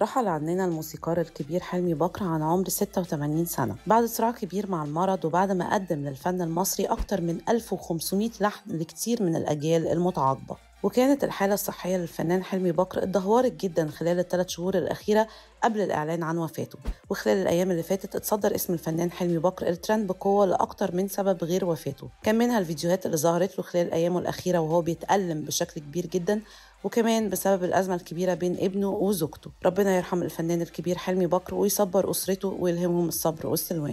رحل عننا الموسيقار الكبير حلمي بكر عن عمر 86 سنة. بعد صراع كبير مع المرض وبعد ما قدم للفن المصري أكثر من 1500 لحن لكتير من الأجيال المتعاقبة وكانت الحالة الصحية للفنان حلمي بكر اتدهورت جدا خلال الثلاث شهور الأخيرة قبل الإعلان عن وفاته. وخلال الأيام اللي فاتت اتصدر اسم الفنان حلمي بكر الترند بقوة لأكتر من سبب غير وفاته. كان منها الفيديوهات اللي ظهرت له خلال أيامه الأخيرة وهو بيتألم بشكل كبير جدا وكمان بسبب الأزمة الكبيرة بين ابنه وزوجته. ربنا يرحم الفنان الكبير حلمي بكر ويصبر أسرته ويلهمهم الصبر والسلوان.